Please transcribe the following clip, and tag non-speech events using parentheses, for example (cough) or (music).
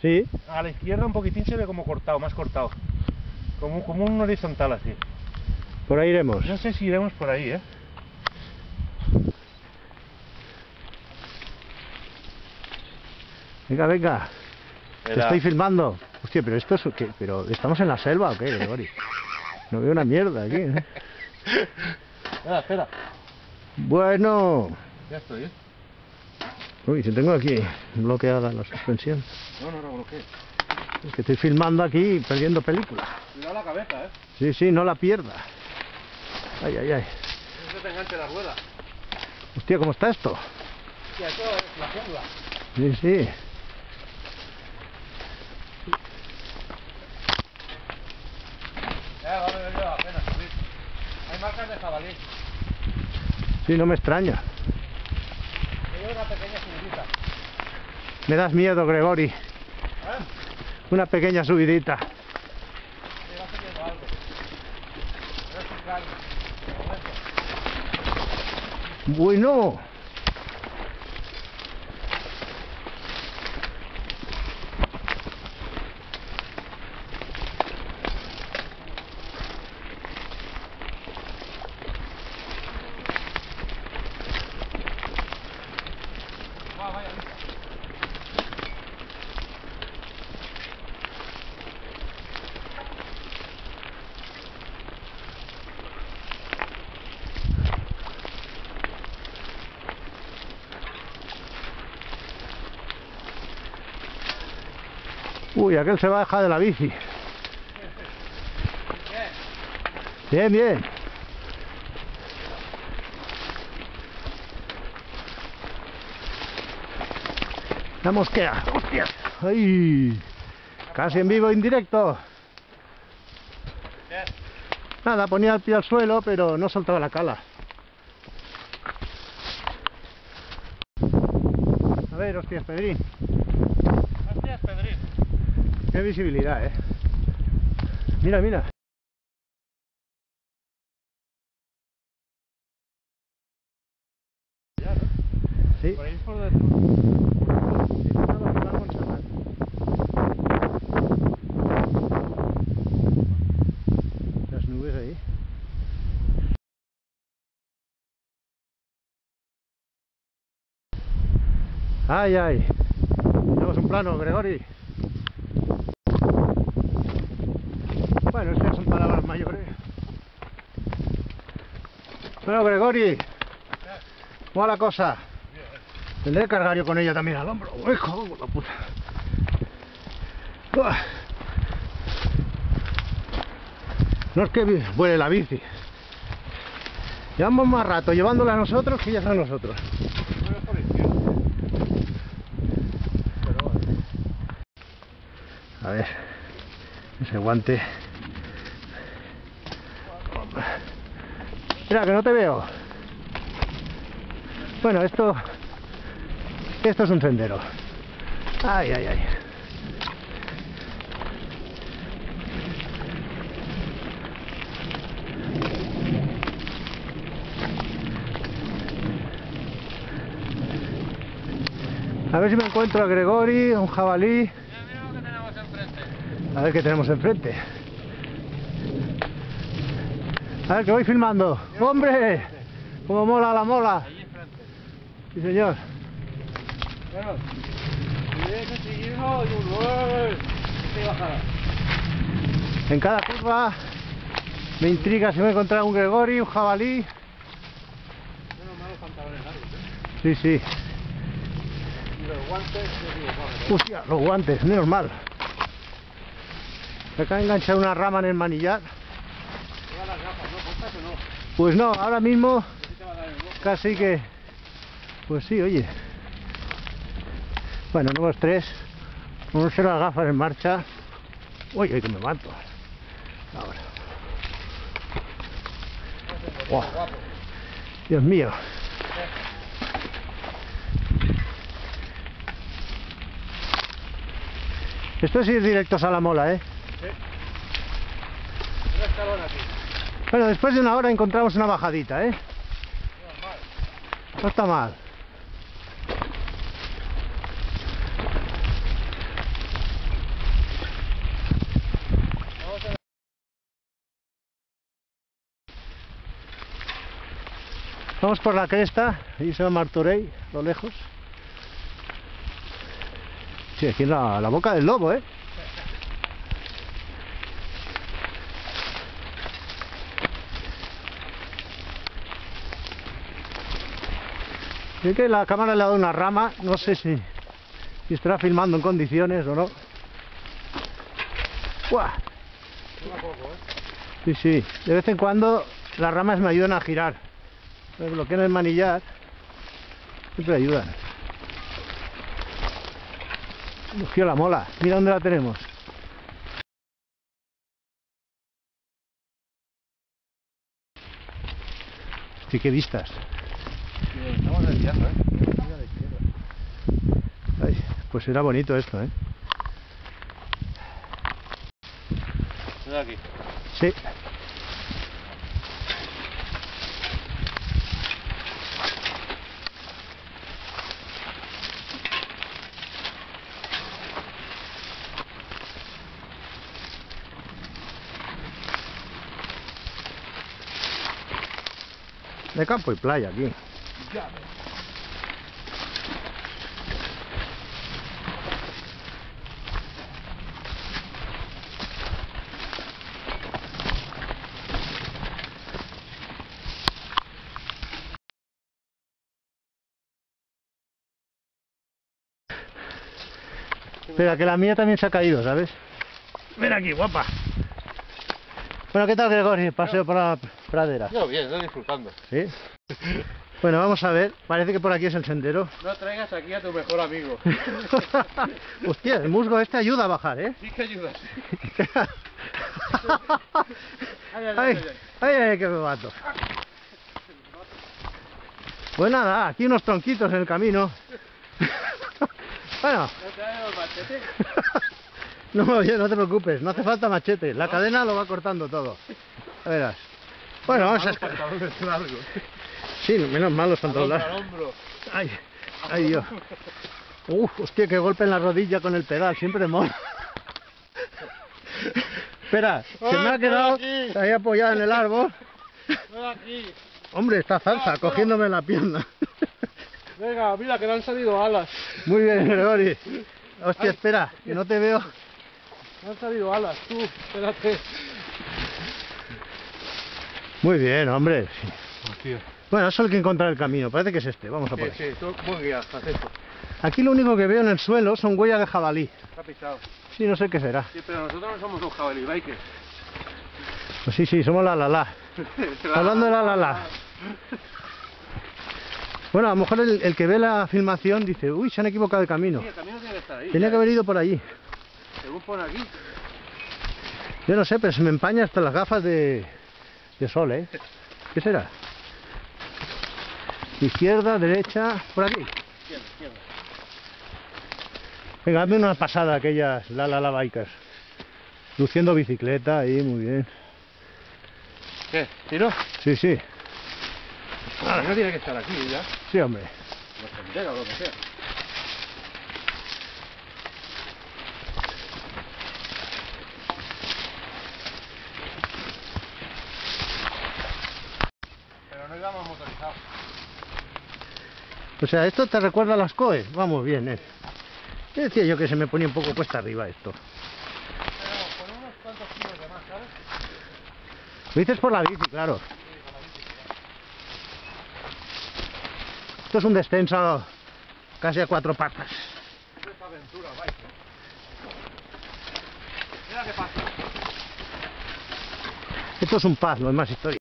Sí. A la izquierda un poquitín se ve como cortado, más cortado. Como, como un horizontal así. Por ahí iremos. No sé si iremos por ahí, ¿eh? Venga, venga. Te estoy filmando. Hostia, pero esto es... ¿qué? ¿Pero estamos en la selva o qué, Gregori? No veo una mierda aquí. ¿eh? Espera, espera. Bueno... Ya estoy, ¿eh? Uy, si tengo aquí bloqueada la suspensión. No, no, no, bloqueo. Es que estoy filmando aquí perdiendo película. Cuidado la cabeza, ¿eh? Sí, sí, no la pierda. Ay, ay, ay. No te enganche la rueda. Hostia, ¿cómo está esto? Y eso es la jungla. Sí, sí. Ya, va a valer la pena subir. Hay marcas de jabalí. Sí, no me extraña. Hay una pequeña subidita. Me das miedo, Gregori. Una pequeña subidita. Sí, va subiendo algo. Pero es un carne. De momento. Bueno. Va, vaya vista. Uy, aquel se va a dejar de la bici. Bien, bien. La mosquea. Hostias. Ay. Casi en vivo, en directo. Bien. Nada, ponía el pie al suelo, pero no soltaba la cala. A ver, hostias, Pedrín. Qué visibilidad, eh. Mira, mira. Ya, ¿no? Sí. Por ahí es por dentro. Las nubes ahí. Ay, ay. Tenemos un plano, Gregori. Bueno, estas son palabras mayores. Bueno, Gregori. ¿Cómo la cosa? Tendré que cargar yo con ella también al hombro. Uy, la puta. No es que vuele la bici. Llevamos más rato llevándola a nosotros que ella a nosotros. A ver, ese guante. Mira, que no te veo. Bueno, esto. Esto es un sendero. Ay, ay, ay. A ver si me encuentro a Gregori, un jabalí. Mira, mira lo que tenemos enfrente. A ver qué tenemos enfrente. A ver, que voy filmando. ¡Hombre! ¡Cómo mola la mola! Sí, señor. Bueno. En cada curva me intriga si me encontrar un Gregori, un jabalí. ¿eh? Sí, sí. Los guantes. Hostia, los guantes, menos mal. Me acaba de enganchar una rama en el manillar. Pues no, ahora mismo casi que... Pues sí, oye. Bueno. Vamos a hacer las gafas en marcha. Uy, uy, que me mato. Ahora. Guapo. Dios mío. Esto es ir directos a la mola, ¿eh? Escalón aquí. Bueno, después de una hora encontramos una bajadita, ¿eh? No está mal. Vamos por la cresta, ahí se va Martorey, lo lejos. Sí, aquí en la boca del lobo, ¿eh? Sé que la cámara le ha dado una rama, no sé si, estará filmando en condiciones o no. ¡Buah! Sí, sí, de vez en cuando las ramas me ayudan a girar. Me bloquean el manillar, siempre ayudan. Cogió la mola, mira dónde la tenemos. Sí, qué vistas. ¿Eh? Ay, pues era bonito esto, ¿eh? Aquí. Sí. De campo y playa aquí. Espera, que la mía también se ha caído, ¿sabes? Ven aquí, guapa. Bueno, ¿qué tal, Gregorio? Paseo por la pradera. Yo bien, estoy disfrutando. ¿Sí? Bueno, vamos a ver. Parece que por aquí es el sendero. No traigas aquí a tu mejor amigo. (laughs) Hostia, el musgo este ayuda a bajar, ¿eh? Sí que ayudas. (laughs) Ay, ay, ay, Ay, ay, ay, ay, que me mato. Pues nada, aquí unos tronquitos en el camino. Bueno, (laughs) ¿No oye, no te preocupes, no hace falta machete. La cadena lo va cortando todo. Ya verás. Bueno, vamos a pantalones largos. Sí, menos mal los pantalones. al hombro. Ay, ay Dios. Uf, hostia, que golpe en la rodilla con el pedal, siempre mola. (laughs) Espera, se me ha quedado ahí apoyado en el árbol. Hombre, está salsa, Ah, cogiéndome la pierna. Venga, mira que le han salido alas. Muy bien, Gregory. Hostia, Ay. espera, que no te veo. Le han salido alas, tú. Espérate. Muy bien, hombre. Hostia. Bueno, solo hay que encontrar el camino. Parece que es este. Vamos a por Sí, ahí. sí, tú buen guía. Aquí lo único que veo en el suelo son huellas de jabalí. Está pisado. Sí, no sé qué será. Sí, pero nosotros no somos un jabalí bikers. Pues sí, sí, somos la la la. (laughs) Hablando de la la la. (laughs) Bueno, a lo mejor el, el que ve la filmación dice, uy, se han equivocado de camino. Sí, el camino tiene que estar ahí. Tenía que haber ido por allí. Según pone aquí. Yo no sé, pero se me empaña hasta las gafas de, de sol, ¿eh? ¿Qué será? Izquierda, derecha, por aquí. Izquierda, izquierda. Venga, hazme una pasada aquellas la la la bikers. Luciendo bicicleta ahí, muy bien. ¿Qué? ¿Tiro? Sí, sí, Ah, no tiene que estar aquí ya. Sí, hombre. Frontera o lo que sea. Pero no íbamos motorizados. O sea, ¿esto te recuerda a las COE? Vamos bien, ¿eh? ¿Qué decía yo que se me ponía un poco cuesta arriba esto? Pero con unos cuantos kilos de más, ¿sabes? Lo dices por la bici, claro. Esto es un descenso casi a cuatro patas. Mira qué pasa. Esto es un paz, no es más historia.